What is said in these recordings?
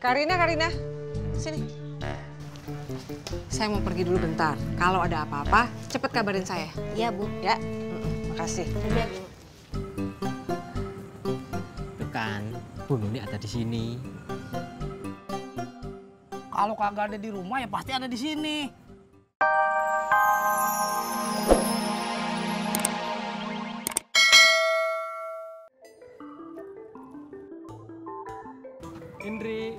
Karina, Karina, sini. Saya mau pergi dulu bentar. Kalau ada apa-apa, cepet kabarin saya. Iya, Bu. Ya, Mm-mm, makasih. Udah, Bu. Tuh kan, Bu Nuni ada di sini. Kalau kagak ada di rumah ya pasti ada di sini. Indri.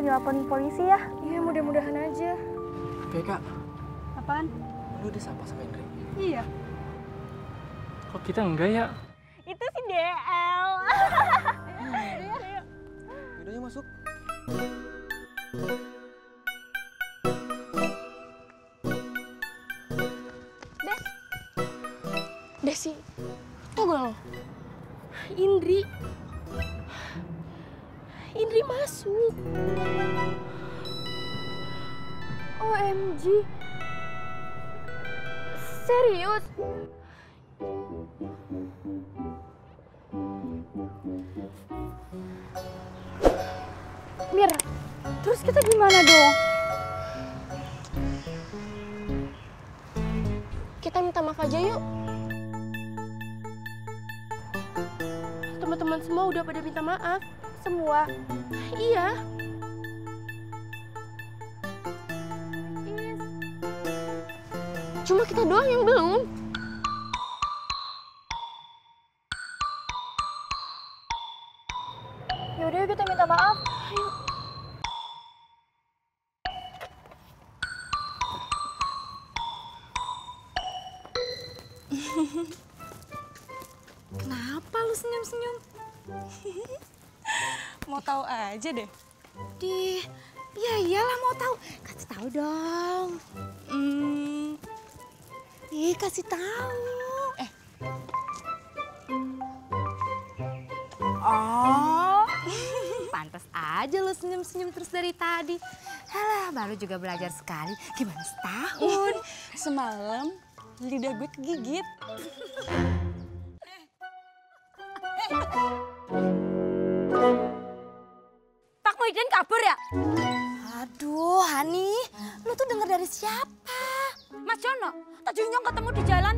Nggak dilaporin polisi ya. Iya, mudah-mudahan aja. Oke kak, Apaan? lu udah sapa sama Indri? Iya. Kok kita enggak ya? Itu si DL. Videonya masuk. Desi, tau gak lo? Indri. Masuk. OMG. Serius? Mir, terus kita gimana dong? Kita minta maaf aja yuk. Teman-teman semua udah pada minta maaf. Semua? Iya. Cuma kita doang yang belum. Yaudah kita minta maaf. Kenapa lu senyum-senyum? mau tahu aja deh. Di, ya iyalah mau tahu. Kasih tahu dong. Hmm, ih kasih tahu. Eh. Oh, pantas aja lu senyum-senyum terus dari tadi. Halah, baru juga belajar sekali. Gimana setahun? Semalam lidah gue kegigit. Aduh, Hani, lu tuh denger dari siapa? Mas Jono, tadi nyong ketemu di jalan.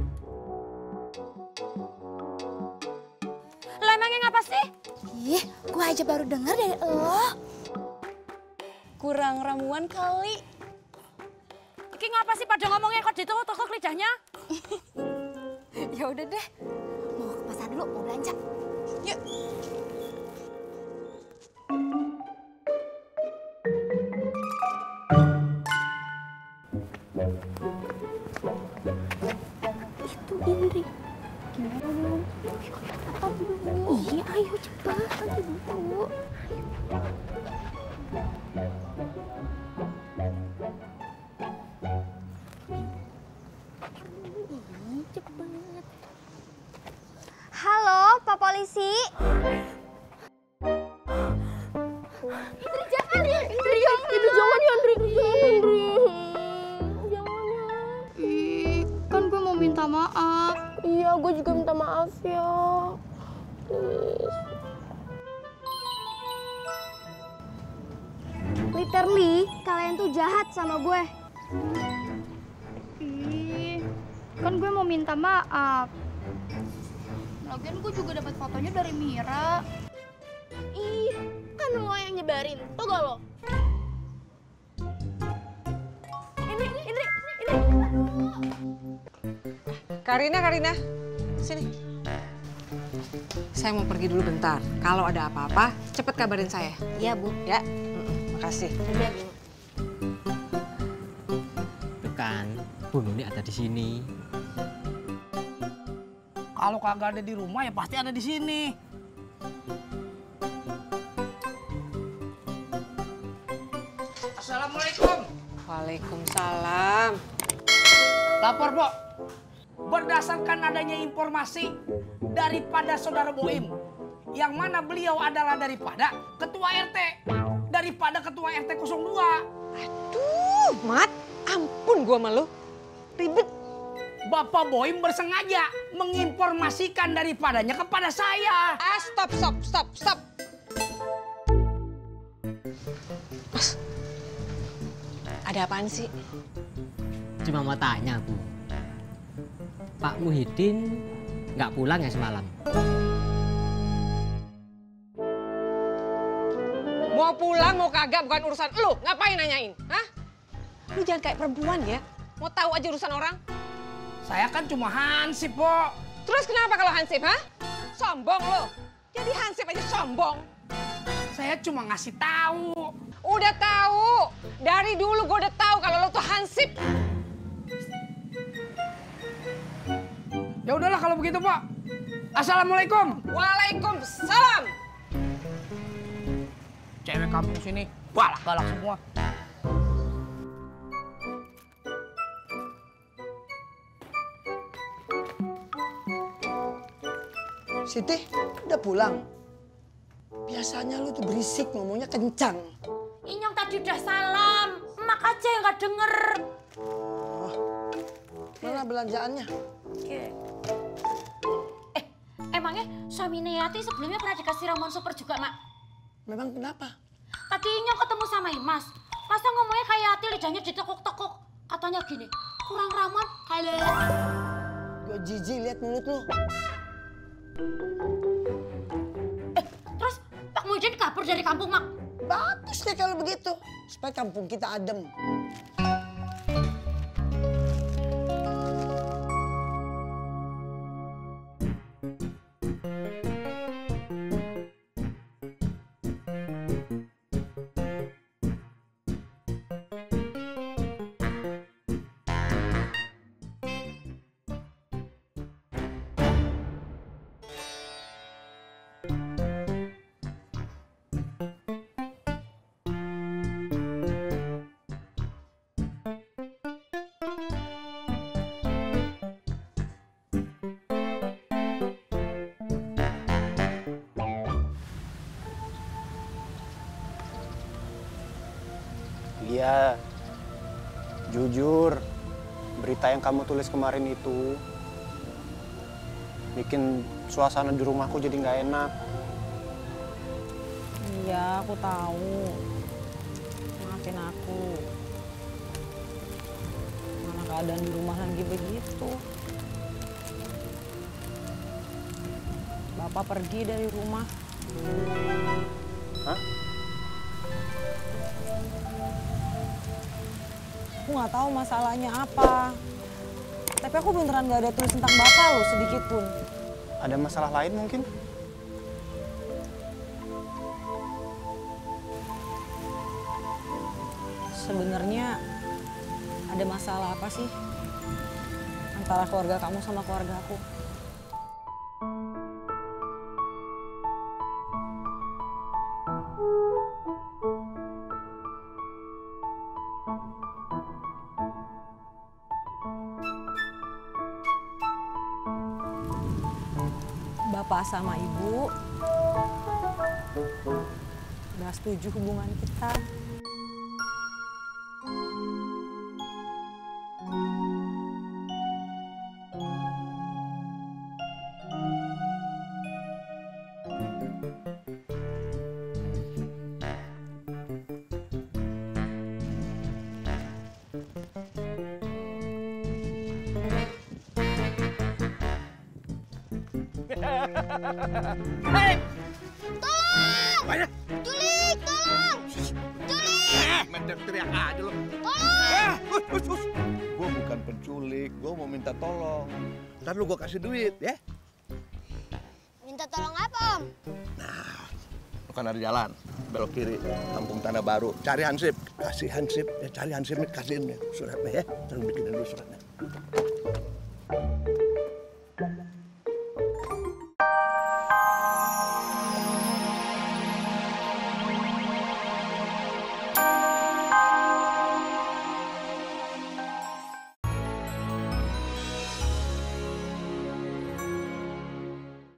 Lah emangnya ngapa sih? Ih, gua aja baru denger dari lo. Kurang ramuan kali. Iki ngapa sih pada ngomongnya kok ditukuk-tukuk lidahnya? Ya udah deh, mau ke pasar dulu, mau belanja. Yuk. Iya, ayo cepat. Halo, Pak Polisi. Indri jangan ya, Indri jangan. Indri jangan ya, Indri. Indri jangan, Indri. Jangan ya. Ih, kan gue mau minta maaf. Iya, gue juga minta maaf ya. Literally, kalian tuh jahat sama gue. Ih, kan gue mau minta maaf. Lagian gue juga dapat fotonya dari Mira. Ih, kan lo yang nyebarin. Tau gak lo? Indri, Indri, Indri. Karina, Karina, sini. Saya mau pergi dulu bentar. Kalau ada apa-apa, cepet kabarin saya. Iya, Bu. Ya, Makasih. Udah, Bu. Kan Bu Nuni ada di sini. Kalau kagak ada di rumah ya pasti ada di sini. Assalamualaikum. Waalaikumsalam. Lapor, Bo. Berdasarkan adanya informasi daripada saudara Boim, yang mana beliau adalah daripada ketua RT, daripada ketua RT 02. Aduh, Mat, ampun gua malu. Ribet. Bapak Boim bersengaja menginformasikan daripadanya kepada saya. Ah, stop, stop, stop, stop. Mas, ada apaan sih? Cuma mau tanya Bu. Pak Muhyiddin nggak pulang ya semalam? Mau pulang, mau kagak, bukan urusan lu. Ngapain nanyain? Hah? Lu jangan kayak perempuan ya. Mau tahu aja urusan orang. Saya kan cuma hansip, Po. Terus kenapa kalau Hansip, ha? Sombong lo. Jadi Hansip aja sombong. Saya cuma ngasih tahu. Udah tahu. Dari dulu gue udah tahu kalau lo tuh Hansip. Ya udahlah kalau begitu, Pak. Assalamualaikum. Waalaikumsalam. Cewek kampung sini balak galak semua. Siti, udah pulang? Biasanya lu tuh berisik, ngomongnya kencang. Inyong tadi udah salam, emak aja yang nggak denger. Mana belanjaannya? Eh, emangnya suami Yati sebelumnya pernah dikasih ramuan super juga, Mak? Memang kenapa? Tadi Inyong ketemu sama Imas. Masa ngomongnya kayak Yati lidahnya ditekuk-tekuk. Katanya gini, kurang ramuan kayak Gue jijik lihat mulut lu. Terus Pak Muhyiddin kabur dari kampung, Mak. Bagus deh kalau begitu. Supaya kampung kita adem. Jujur, berita yang kamu tulis kemarin itu bikin suasana di rumahku jadi nggak enak. Iya, aku tahu. Maafin aku. Mana keadaan di rumah lagi begitu. Bapak pergi dari rumah. Hah? Aku nggak tahu masalahnya apa. Tapi aku beneran nggak ada tulis tentang bapak loh sedikit pun. Ada masalah lain mungkin? Sebenarnya ada masalah apa sih antara keluarga kamu sama keluarga aku? Bapak sama ibu udah setuju hubungan kita. Julik, tolong! Julik! Main teriak aja lo. Tolong! Hus, hus. Gue bukan penculik, gue mau minta tolong. Ntar lu gue kasih duit ya. Minta tolong apa, Om? Lu kan ada jalan. belok kiri, kampung Tanah Baru. Cari Hansip, kasih Hansip, ya cari Hansip nih, kasihin nih suratnya ya. Jangan bikinin dulu suratnya.